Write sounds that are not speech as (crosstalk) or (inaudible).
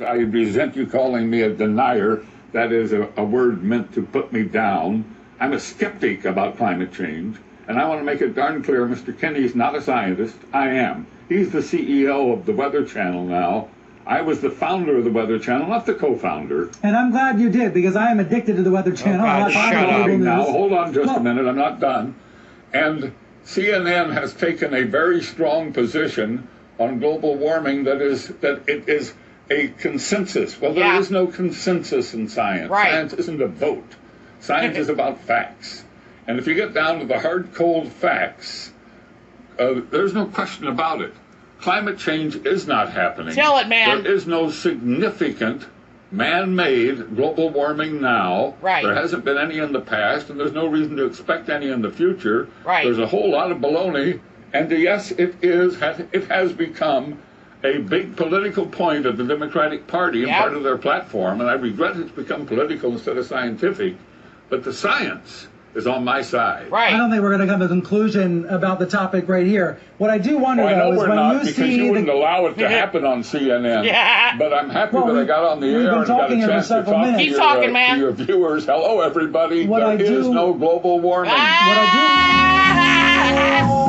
I resent you calling me a denier. That is a, a, word meant to put me down. I'm a skeptic about climate change, and I want to make it darn clear Mr. Kenny's not a scientist. I am. He's the CEO of the Weather Channel now. I was the founder of the Weather Channel, not the co-founder. And I'm glad you did because I am addicted to the Weather oh, Channel. Oh, God, shut up now. Hold on just well, a minute. I'm not done. And CNN has taken a very strong position on global warming that is that it is a consensus. Well, there yeah. is no consensus in science. Right. Science isn't a vote. Science is (laughs) about facts. And if you get down to the hard, cold facts, uh, there's no question about it. Climate change is not happening. Tell it, man. There is no significant man-made global warming now. Right. There hasn't been any in the past, and there's no reason to expect any in the future. Right. There's a whole lot of baloney, and yes, it is. It has become a big political point of the Democratic Party and yep. part of their platform, and I regret it's become political instead of scientific. But the science is on my side. Right. I don't think we're going to come to a conclusion about the topic right here. What I do wonder, well, though, is when not, you because see you wouldn't the... allow it to (laughs) happen on CNN. yeah. But I'm happy well, that I got on the air and got a chance to talk minutes. to Keep your, talking, uh, man. to your viewers. Hello, everybody. What there I is do... no global warming. What I do...